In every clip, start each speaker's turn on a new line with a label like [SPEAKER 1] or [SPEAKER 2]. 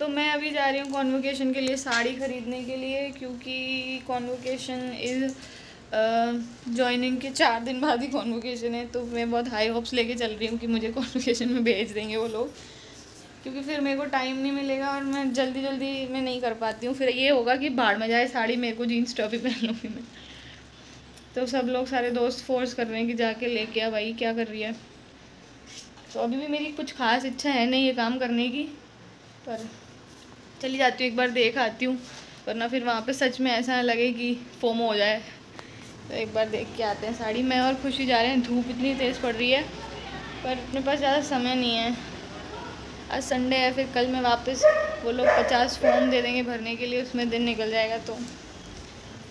[SPEAKER 1] रही हूँ कॉन्वोकेशन के लिए साड़ी ख़रीदने के लिए, क्योंकि कॉन्वोकेशन इज़ ज्वाइनिंग के चार दिन बाद ही कॉन्वोकेशन है तो मैं बहुत हाई होप्स लेके चल रही हूँ कि मुझे कॉन्वोकेशन में भेज देंगे वो लोग। क्योंकि फिर मेरे को टाइम नहीं मिलेगा और मैं जल्दी जल्दी मैं नहीं कर पाती हूँ। फिर ये होगा कि बाढ़ में जाए साड़ी, मेरे को जीन्स टॉप ही पहन लूँगी मैं। तो सब लोग सारे दोस्त फोर्स कर रहे हैं कि जाके लेके आ भाई, क्या कर रही है। तो अभी भी मेरी कुछ खास इच्छा है नहीं ये काम करने की, पर चली जाती हूँ, एक बार देख आती हूँ, वरना फिर वहाँ पे सच में ऐसा लगे कि फोमो हो जाए। तो एक बार देख के आते हैं साड़ी। मैं और खुशी जा रहे हैं, धूप इतनी तेज़ पड़ रही है, पर अपने पास ज़्यादा समय नहीं है। आज संडे है, फिर कल मैं वापस वो लोग पचास फॉर्म दे देंगे भरने के लिए, उसमें दिन निकल जाएगा तो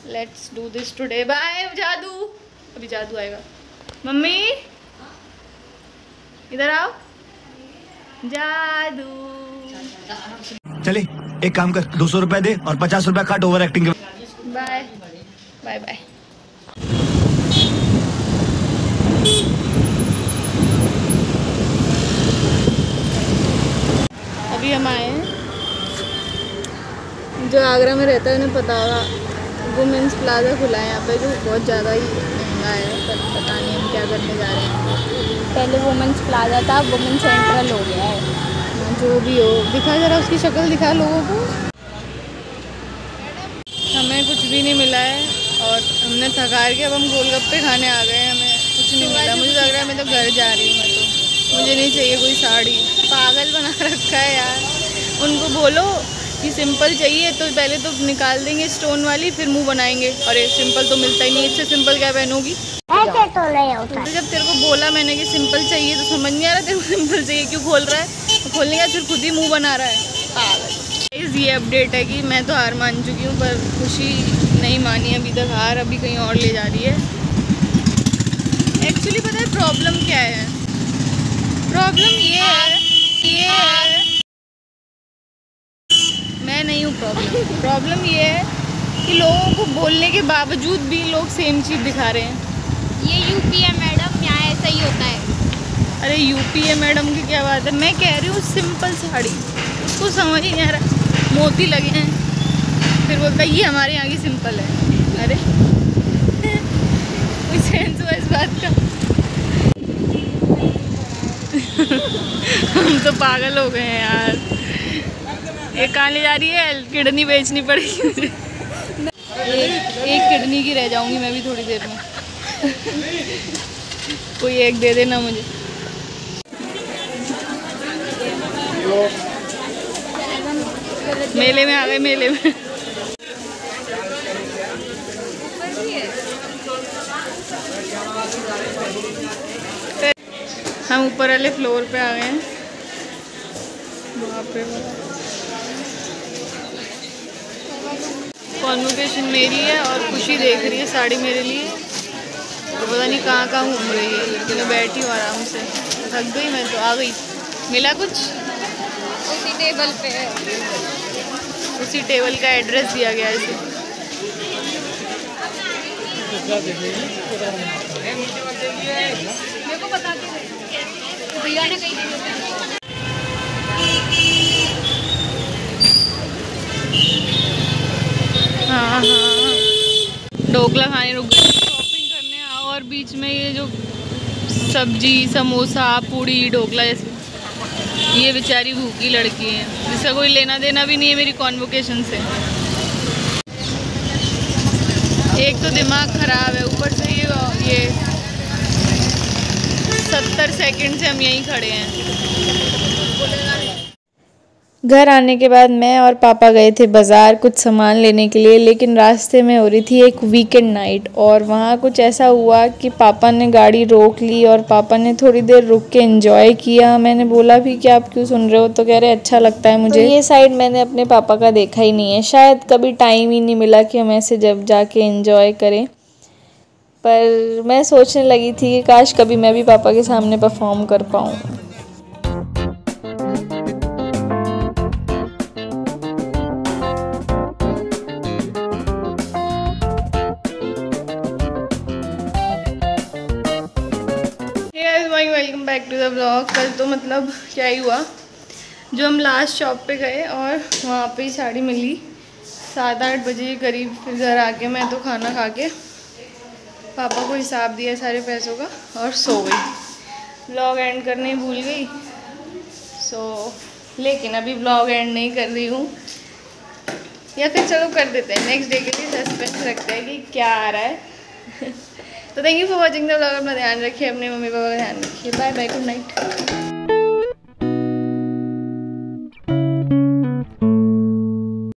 [SPEAKER 1] let's do this today bye जादू। अभी जादू आएगा। मम्मी? इधर आओ। जादू।
[SPEAKER 2] चले, एक काम कर, दो सौ रुपए दे और पचास रुपए काट over acting
[SPEAKER 1] bye bye bye अभी हम आए हैं। जो आगरा में रहता है, उन्हें पता होगा। वुमेंस प्लाजा खुला है यहाँ पे, जो बहुत ज़्यादा ही महँगा है। पर पता नहीं हम क्या करने जा रहे हैं।
[SPEAKER 3] पहले वुमेंस प्लाजा था वुमेन सेंट्रल हो गया है।
[SPEAKER 1] जो भी हो। दिखा जरा उसकी शक्ल दिखा लोगों को। हमें कुछ भी नहीं मिला है और हमने थकार के अब हम गोलगप्पे खाने आ गए हमें कुछ नहीं मिला। मुझे लग रहा है मैं तो घर जा रही हूँ मैं तो। मुझे नहीं चाहिए कोई साड़ी। पागल बना रखा है यार। उनको बोलो कि सिंपल चाहिए तो पहले तो निकाल देंगे स्टोन वाली फिर मुँह बनाएँगे। अरे सिंपल तो मिलता ही नहीं इससे सिंपल क्या पहनोगी?
[SPEAKER 3] ऐसे तो नहीं होता।
[SPEAKER 1] तो जब तेरे को बोला मैंने कि सिंपल चाहिए तो समझ नहीं आ रहा तेरे को सिंपल चाहिए क्यों खोल रहा है। तो खोलने का फिर खुद ही मुँह बना रहा है। पागल ये अपडेट है कि मैं तो हार मान चुकी हूँ पर खुशी नहीं मानी अभी तक। हार अभी कहीं और ले जा रही है। एक्चुअली पता है प्रॉब्लम क्या है? प्रॉब्लम ये है ये है। मैं नहीं हूँ प्रॉब्लम प्रॉब्लम ये है कि लोगों को बोलने के बावजूद भी लोग सेम चीज़ दिखा रहे हैं।
[SPEAKER 3] ये यूपी है मैडम यहाँ ऐसा ही होता है।
[SPEAKER 1] अरे, यूपी है मैडम की क्या बात है? मैं कह रही हूँ, सिंपल साड़ी। उसको समझ ही नहीं आ रहा। मोती लगे हैं। फिर बोलता ये हमारे यहाँ की सिंपल है। अरे। कोई सेंस हुआ इस बात का? हम तो पागल हो गए हैं यार। ये कहाँ ले जा रही है, किडनी बेचनी पड़ेगी एक एक किडनी की रह जाऊँगी मैं भी थोड़ी देर में। कोई एक दे देना मुझे। मेले में आ गए, मेले में। हम ऊपर वाले फ्लोर पे आ गए हैं। रे कॉन्वोकेशन मेरी है और खुशी देख रही है, साड़ी मेरे लिए। तो पता नहीं कहाँ कहाँ घूम रही है, लेकिन मैं बैठी हूँ आराम से। थक गई मैं तो आ गई। मिला कुछ?
[SPEAKER 3] उसी टेबल पे है।
[SPEAKER 1] उसी टेबल का एड्रेस दिया गया है इसे।
[SPEAKER 3] मेरे को बता के भैया ने कही
[SPEAKER 1] हाँ हाँ ढोकला खाने रुक गए। शॉपिंग करने आओ और बीच में ये जो सब्ज़ी समोसा पूड़ी ढोकला जैसे ये बेचारी भूखी लड़की है। जिसका कोई लेना देना भी नहीं है मेरी कॉन्वोकेशन से। एक तो दिमाग ख़राब है। ऊपर से ये ये सत्तर सेकंड से हम यहीं खड़े हैं। घर आने के बाद मैं और पापा गए थे बाज़ार कुछ सामान लेने के लिए, लेकिन रास्ते में हो रही थी एक वीकेंड नाइट और वहाँ कुछ ऐसा हुआ कि पापा ने गाड़ी रोक ली और पापा ने थोड़ी देर रुक के एंजॉय किया। मैंने बोला भी कि आप क्यों सुन रहे हो? तो कह रहे अच्छा लगता है मुझे। तो ये साइड मैंने अपने पापा का देखा ही नहीं है। शायद कभी टाइम ही नहीं मिला कि हम ऐसे जब जाके एंजॉय करें। पर मैं सोचने लगी थी कि काश कभी मैं भी पापा के सामने परफॉर्म कर पाऊँ। बैक टू द ब्लॉग कल तो मतलब क्या ही हुआ। जो हम लास्ट शॉप पे गए और वहाँ पे ही साड़ी मिली। सात आठ बजे के करीब फिर घर आके मैं तो खाना खा के पापा को हिसाब दिया सारे पैसों का और सो गई। ब्लॉग एंड करने भूल गई। सो लेकिन अभी ब्लॉग एंड नहीं कर रही हूँ। या फिर चलो कर देते हैं। नेक्स्ट डे के लिए सस्पेंस रखते हैं कि क्या आ रहा है। तो thank you for watching the blog अपना ध्यान रखिए, अपने मम्मी पापा का ध्यान रखिए। Bye bye good night